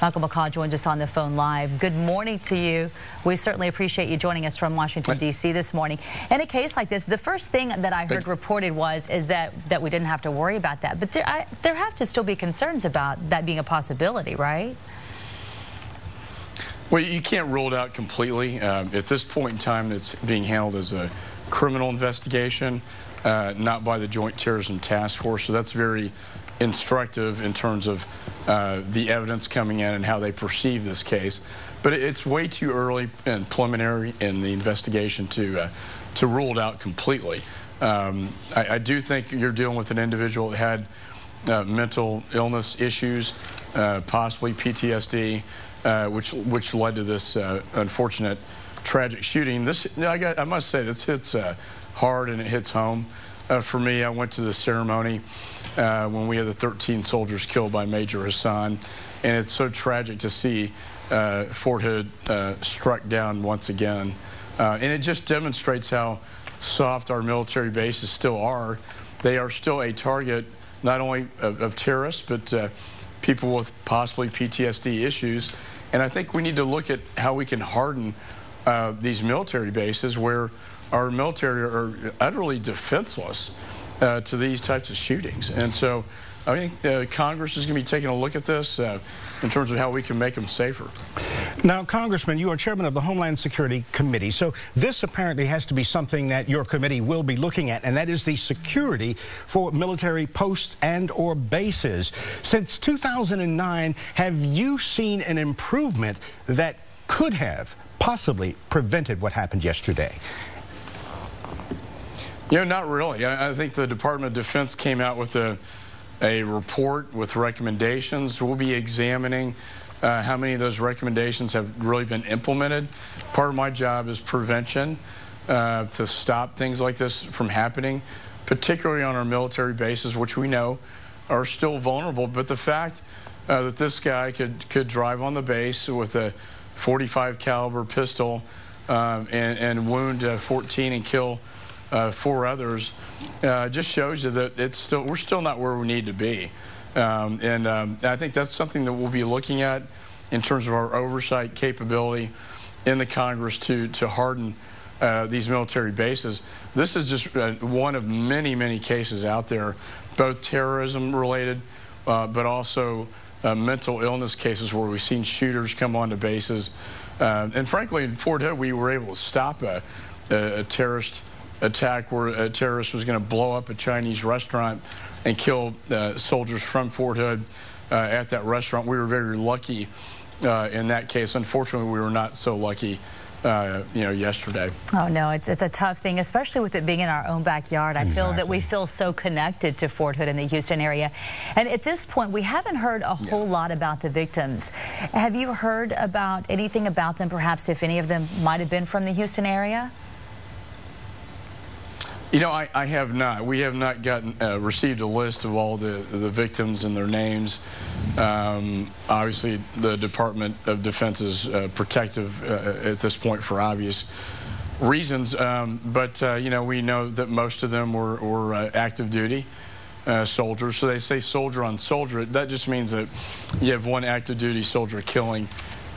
Michael McCaul joins us on the phone live. Good morning to you. We certainly appreciate you joining us from Washington, D.C. this morning. In a case like this, the first thing that I heard reported was is that, that we didn't have to worry about that. But there, I, there have to still be concerns about that being a possibility, right? Well, you can't rule it out completely. Um, at this point in time, it's being handled as a criminal investigation, uh, not by the Joint Terrorism Task Force. So that's very instructive in terms of uh, the evidence coming in and how they perceive this case. But it's way too early and preliminary in the investigation to, uh, to rule it out completely. Um, I, I, do think you're dealing with an individual that had uh, mental illness issues, uh, possibly PTSD, uh, which, which led to this uh, unfortunate tragic shooting. This, I, got, I must say, this hits hard and it hits home. for me, I went to the ceremony uh, when we had the 13 soldiers killed by Major Hasan. And it's so tragic to see uh, Fort Hood uh, struck down once again. Uh, and it just demonstrates how soft our military bases still are. They are still a target not only of, of terrorists, but uh, people with possibly PTSD issues. And I think we need to look at how we can harden uh, these military bases where our military are utterly defenseless uh, to these types of shootings. And so I think uh, Congress is going to be taking a look at this uh, in terms of how we can make them safer. Now, Congressman, you are chairman of the Homeland Security Committee, so this apparently has to be something that your committee will be looking at, and that is the security for military posts and or bases. Since 2009, have you seen an improvement that could have possibly prevented what happened yesterday? You know, not really. I, I think the Department of Defense came out with a, a report with recommendations. We'll be examining uh, how many of those recommendations have really been implemented. Part of my job is prevention uh, to stop things like this from happening, particularly on our military bases, which we know are still vulnerable. But the fact uh, that this guy could, could drive on the base with a 45 caliber pistol um, and, and wound uh, 14 and kill uh, four others, uh, just shows you that it's still we're still not where we need to be. Um, and um, I think that's something that we'll be looking at in terms of our oversight capability in the Congress to, to harden uh, these military bases. This is just uh, one of many, many cases out there, both terrorism related, uh, but also uh, mental illness cases where we've seen shooters come onto bases. Uh, and frankly, in Fort Hood, we were able to stop a, a, a terrorist attack where a terrorist was going to blow up a Chinese restaurant and kill uh, soldiers from Fort Hood uh, at that restaurant. We were very lucky uh, in that case. Unfortunately, we were not so lucky. Uh, you know, yesterday. Oh no, it's it's a tough thing, especially with it being in our own backyard. I feel that we feel so connected to Fort Hood in the Houston area, and at this point, we haven't heard a whole yeah. lot about the victims. Have you heard about anything about them? Perhaps if any of them might have been from the Houston area. You know, I, I, have not. We have not gotten uh, received a list of all the the victims and their names. Um, obviously, the Department of Defense is uh, protective uh, at this point for obvious reasons. Um, but uh, you know, we know that most of them were, were uh, active duty. Uh, soldiers, so they say soldier on soldier. That just means that you have one active duty soldier killing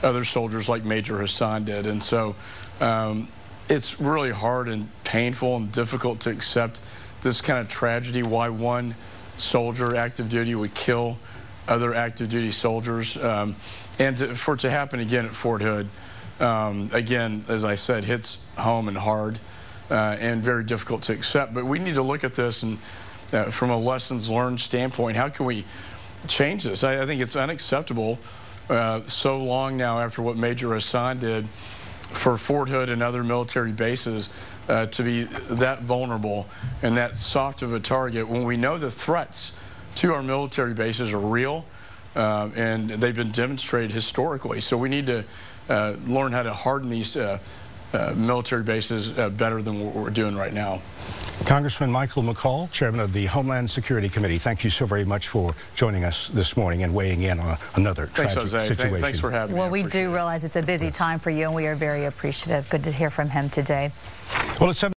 other soldiers like Major Hasan did, and so um, it's really hard and painful and difficult to accept this kind of tragedy, why one soldier, active duty, would kill other active duty soldiers. Um, and to, for it to happen again at Fort Hood, um, again, as I said, hits home and hard uh, and very difficult to accept. But we need to look at this and uh, from a lessons learned standpoint, how can we change this? I, I think it's unacceptable uh, so long now after what Major Hasan did for Fort Hood and other military bases uh, to be that vulnerable and that soft of a target when we know the threats to our military bases are real uh, and they've been demonstrated historically. So we need to uh, learn how to harden these uh, military bases uh, better than what we're doing right now. Congressman Michael McCaul, chairman of the Homeland Security Committee, thank you so very much for joining us this morning and weighing in on another thanks, tragic Jose. situation. Thanks for having well, me. Well, we do it. realize it's a busy time for you, and we are very appreciative. Good to hear from him today. Well, it's